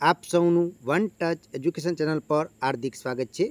આપ સૌનું one touch education channel પર હાર્દિક સ્વાગત છે.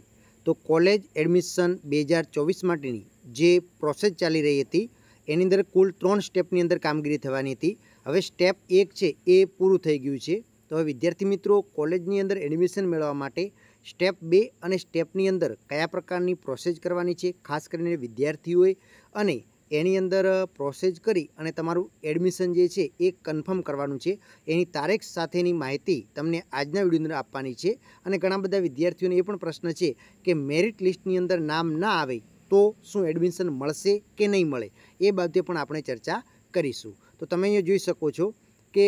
તો કોલેજ એડમિશન બે હજાર ચોવીસ માટેની જે પ્રોસેસ ચાલી રહી હતી, એની અંદર કુલ ત્રણ સ્ટેપની અંદર કામગીરી થવાની હતી. હવે સ્ટેપ એક છે, એ પૂરું થઈ ગયું છે. તો હવે વિદ્યાર્થી મિત્રો, કોલેજની અંદર એડમિશન મેળવવા માટે સ્ટેપ બે અને સ્ટેપની અંદર કયા પ્રકારની પ્રોસેસ કરવાની છે, ખાસ કરીને વિદ્યાર્થીઓએ અને એની અંદર પ્રોસેસ કરી અને તમારું એડમિશન જે છે એ કન્ફર્મ કરવાનું છે. એની તારીખ સાથેની માહિતી તમને આજના વીડિયો અંદર આપવાની છે. અને ઘણા બધા વિદ્યાર્થીઓને એ પણ પ્રશ્ન છે કે મેરિટ લિસ્ટની અંદર નામ ના આવે તો શું એડમિશન મળશે કે નહીં મળે? એ બાબતે પણ આપણે ચર્ચા કરીશું. તો તમે અહીંયા જોઈ શકો છો કે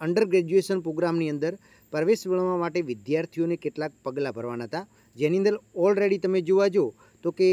અંડર ગ્રેજ્યુએશન પ્રોગ્રામની અંદર પ્રવેશ મેળવવા માટે વિદ્યાર્થીઓને કેટલાક પગલાં ભરવાના હતા. જેની અંદર ઓલરેડી તમે જોવા જો તો કે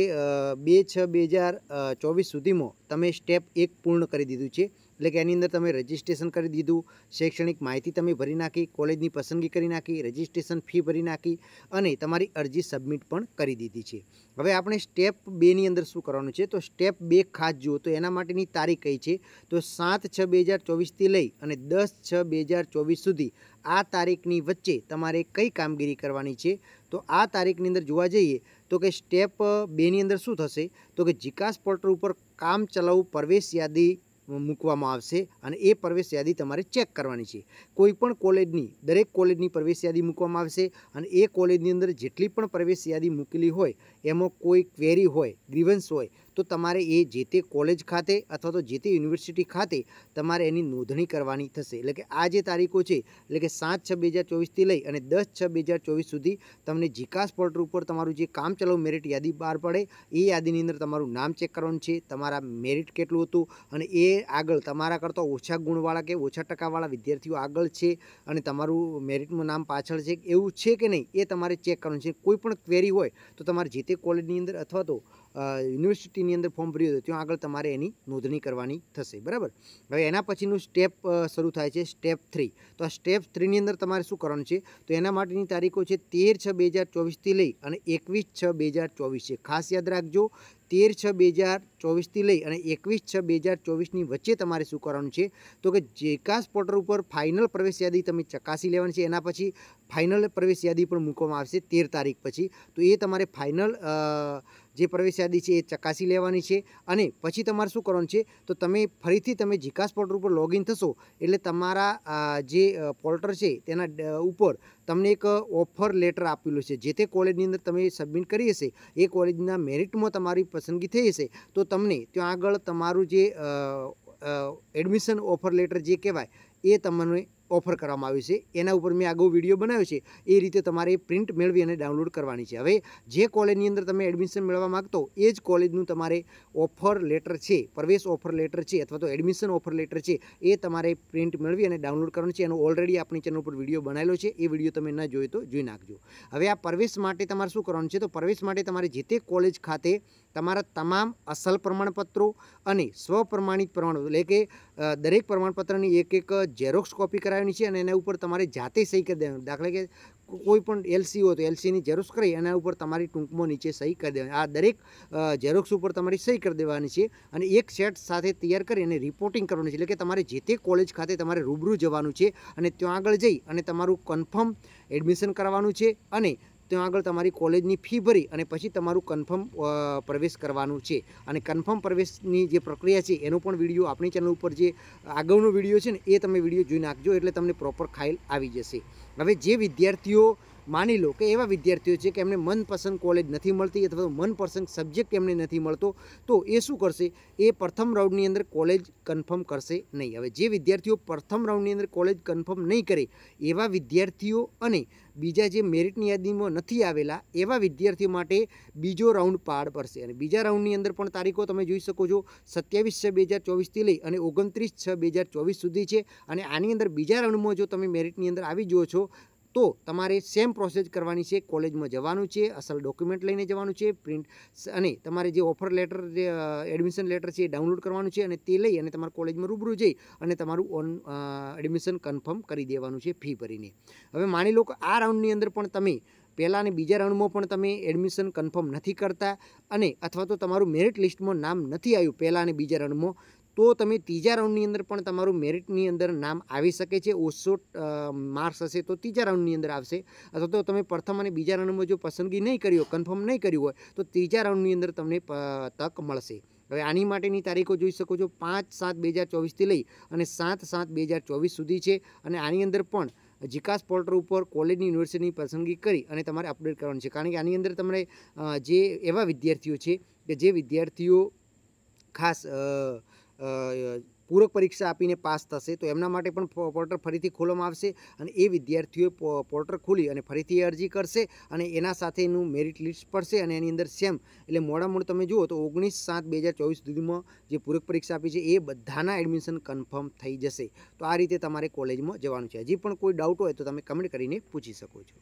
બે છ બે હજાર ચોવીસ સુધીમાં તમે સ્ટેપ એક પૂર્ણ કરી દીધું છે. એટલે કે એની અંદર તમે રજિસ્ટ્રેશન કરી દીધું, શૈક્ષણિક માહિતી તમે ભરી નાખી, કોલેજની પસંદગી કરી નાખી રજિસ્ટ્રેશન ફી ભરી નાખી અને તમારી અરજી સબમિટ પણ કરી દીધી છે. હવે આપણે સ્ટેપ બેની અંદર શું કરવાનું છે? તો સ્ટેપ બે ખાસ જુઓ તો એના માટેની તારીખ કઈ છે? તો સાત છ બે હજાર ચોવીસથી લઈ અને દસ છ બે હજાર ચોવીસ સુધી આ તારીખની વચ્ચે તમારે કઈ કામગીરી કરવાની છે? તો આ તારીખની અંદર જોવા જઈએ તો કે સ્ટેપ બેની અંદર શું થશે? તો કે જીકાસ પોર્ટલ ઉપર કામ ચલાવ પ્રવેશ યાદી મૂકવામાં આવશે અને એ પ્રવેશ યાદી તમારે ચેક કરવાની છે. કોઈ પણ કોલેજની, દરેક કોલેજની પ્રવેશ યાદી મૂકવામાં આવશે અને એ કોલેજની અંદર જેટલી પણ પ્રવેશ યાદી મૂકેલી હોય, એમાં કોઈ ક્વેરી હોય, ગ્રીવન્સ હોય, તો તમારે એ જે તે કોલેજ ખાતે અથવા તો જે તે યુનિવર્સિટી ખાતે તમારે એની નોંધણી કરવાની થશે. એટલે કે આ જે તારીખો છે, એટલે કે સાત છ બે હજાર ચોવીસથી લઈ અને દસ છ બે હજાર ચોવીસ સુધી તમને જીકાસ પોર્ટલ ઉપર તમારું જે કામ ચલાવ, મેરિટ યાદી બહાર પડે, એ યાદીની અંદર તમારું નામ ચેક કરવાનું છે, તમારા મેરિટ કેટલું હતું અને એ આગળ, તમારા કરતાં ઓછા ગુણવાળા કે ઓછા ટકાવાળા વિદ્યાર્થીઓ આગળ છે અને તમારું મેરિટનું નામ પાછળ છે, એવું છે કે નહીં? એ તમારે ચેક કરવાનું છે. કોઈ પણ ક્વેરી હોય તો તમારે જે તે કોલેજની અંદર અથવા તો યુનિવર્સિટીની અંદર ફોર્મ ભર્યું હતું, ત્યાં આગળ તમારે એની નોંધણી કરવાની થશે, બરાબર? હવે એના પછીનું સ્ટેપ શરૂ થાય છે સ્ટેપ થ્રી. તો આ સ્ટેપ થ્રીની અંદર તમારે શું કરવાનું છે? તો એના માટેની તારીખો છે તેર છ બે હજાર ચોવીસથી લઈ અને એકવીસ છ બે હજાર ચોવીસ છે. ખાસ યાદ રાખજો, તેર છ બે હજાર ચોવીસથી લઈ અને એકવીસ છ બે હજાર ચોવીસની વચ્ચે તમારે શું કરવાનું છે? તો કે જેકાસ પોર્ટલ ઉપર ફાઇનલ પ્રવેશ યાદી તમે ચકાસી લેવાની છે, એના પછી ફાઇનલ પ્રવેશ યાદી પણ મૂકવામાં આવશે તેર તારીખ પછી. તો એ તમારે ફાઇનલ જે પ્રવેશ યાદી છે એ ચકાસી લેવાની છે. અને પછી તમારે શું કરવાનું છે? તો તમે ફરીથી તમે જીકાસ પોર્ટલ ઉપર લોગિન થશો, એટલે તમારા જે પોર્ટલ છે તેના ઉપર તમને એક ઓફર લેટર આપેલું છે. જે તે કોલેજની અંદર તમે સબમિટ કરી હશે, એ કોલેજના મેરિટમાં તમારી પસંદગી થઈ હશે, તો તમને ત્યાં આગળ તમારું જે એડમિશન ઓફર લેટર જે કહેવાય, એ તમને ઓફર કરવામાં આવ્યું છે. એના ઉપર મેં આગળ વીડિયો બનાવ્યો છે. એ રીતે તમારે પ્રિન્ટ મેળવી અને ડાઉનલોડ કરવાની છે. હવે જે કોલેજની અંદર તમે એડમિશન મેળવવા માગતો, એ જ કોલેજનું તમારે ઓફર લેટર છે, પ્રવેશ ઓફર લેટર છે અથવા તો એડમિશન ઓફર લેટર છે, એ તમારે પ્રિન્ટ મેળવી અને ડાઉનલોડ કરવાનું છે. એનો ઓલરેડી આપણી ચેનલ ઉપર વીડિયો બનાવેલો છે. એ વીડિયો તમે ન જોયો તો જોઈ નાખજો. હવે આ પ્રવેશ માટે તમારે શું કરવાનું છે? તો પ્રવેશ માટે તમારે જે તે કોલેજ ખાતે તમારા તમામ અસલ પ્રમાણપત્રો અને સ્વપ્રમાણિત પ્રમાણપત્રો એટલે કે દરેક પ્રમાણપત્રની એક એક ઝેરોક્સ કોપી કરાવવાની છે અને એના ઉપર તમારે જાતે સહી કરી દેવાની. દાખલા કે કોઈ પણ એલસી હોય તો એલસીની ઝેરોક્સ કરી એના ઉપર તમારી ટૂંકમાં નીચે સહી કરી દેવાની. આ દરેક ઝેરોક્સ ઉપર તમારી સહી કરી દેવાની છે અને એક સેટ સાથે તૈયાર કરી અને રિપોર્ટિંગ કરવાનું છે. એટલે કે તમારે જે તે કોલેજ ખાતે તમારે રૂબરૂ જવાનું છે અને ત્યાં આગળ જઈ અને તમારું કન્ફર્મ એડમિશન કરવાનું છે અને ત્યાં આગળ તમારી કોલેજની ફી ભરી અને પછી તમારું કન્ફર્મ પ્રવેશ કરવાનું છે. અને કન્ફર્મ પ્રવેશની જે પ્રક્રિયા છે, એનો પણ વીડિયો આપણી ચેનલ ઉપર જે આગળનો વીડિયો છે ને, એ તમે વીડિયો જોઈ નાખજો એટલે તમને પ્રોપર ખાઈલ આવી જશે. હવે જે વિદ્યાર્થીઓ માની લો કે એવા વિદ્યાર્થીઓ છે કે એમને મનપસંદ કોલેજ નથી મળતી અથવા તો મનપસંદ સબ્જેક્ટ એમને નથી મળતો, તો એ શું કરશે? એ પ્રથમ રાઉન્ડની અંદર કોલેજ કન્ફર્મ કરશે નહીં. હવે જે વિદ્યાર્થીઓ પ્રથમ રાઉન્ડની અંદર કોલેજ કન્ફર્મ નહીં કરે, એવા વિદ્યાર્થીઓ અને બીજા જે મેરિટની યાદીમાં નથી આવેલા, એવા વિદ્યાર્થીઓ માટે બીજો રાઉન્ડ પાડ પડશે. અને બીજા રાઉન્ડની અંદર પણ તારીખો તમે જોઈ શકો છો, સત્યાવીસ છ બે હજાર ચોવીસથી લઈ અને ઓગણત્રીસ છ બે હજાર ચોવીસ સુધી છે. અને આની અંદર બીજા રાઉન્ડમાં જો તમે મેરિટની અંદર આવી જુઓ છો તો તમારે સેમ પ્રોસેસ કરવાની છે, કોલેજમાં જવાનું છે, અસલ ડોક્યુમેન્ટ લઈને જવાનું છે પ્રિન્ટ અને તમારે જે ઓફર લેટર જે એડમિશન લેટર છે એ ડાઉનલોડ કરવાનું છે અને તે લઈ અને તમારા કોલેજમાં રૂબરૂ જઈ અને તમારું ઓન એડમિશન કન્ફર્મ કરી દેવાનું છે ફી ભરીને. હવે માની લો કે આ રાઉન્ડની અંદર પણ તમે પહેલાં અને બીજા રાઉન્ડમાં પણ તમે એડમિશન કન્ફર્મ નથી કરતા અને અથવા તો તમારું મેરિટ લિસ્ટમાં નામ નથી આવ્યું પહેલાં અને બીજા રાઉન્ડમાં તો તમે ત્રીજા રાઉન્ડની અંદર પણ તમારું મેરિટની અંદર નામ આવી શકે છે. ઓછો માર્ક્સ હશે તો ત્રીજા રાઉન્ડની અંદર આવશે. અથવા તો તમે પ્રથમ અને બીજા રાઉન્ડમાં જો પસંદગી નહીં કરી હોય, કન્ફર્મ નહીં કર્યું હોય, તો ત્રીજા રાઉન્ડની અંદર તમને તક મળશે. હવે આની માટેની તારીખો જોઈ શકો છો. પાંચ સાત બે હજાર ચોવીસથી લઈ અને સાત સાત બે હજાર ચોવીસ સુધી છે. અને આની અંદર પણ જીકાસ પોર્ટલ ઉપર કોલેજની યુનિવર્સિટીની પસંદગી કરી અને તમારે અપડેટ કરવાનું છે. કારણ કે આની અંદર તમારે જે એવા વિદ્યાર્થીઓ છે કે જે વિદ્યાર્થીઓ ખાસ પૂરક પરીક્ષા આપીને પાસ થશે, તો એમના માટે પણ પોર્ટલ ફરીથી ખોલવામાં આવશે અને એ વિદ્યાર્થીઓએ પો- પોર્ટલ ખોલી અને ફરીથી અરજી કરશે અને એના સાથેનું મેરિટ લિસ્ટ પડશે અને એની અંદર સેમ, એટલે મોડા મોડ તમે જુઓ તો ઓગણીસ સાત બે હજાર ચોવીસ સુધીમાં જે પૂરક પરીક્ષા આપી છે એ બધાના એડમિશન કન્ફર્મ થઈ જશે. તો આ રીતે તમારે કોલેજમાં જવાનું છે. હજી પણ કોઈ ડાઉટ હોય તો તમે કમેન્ટ કરીને પૂછી શકો છો.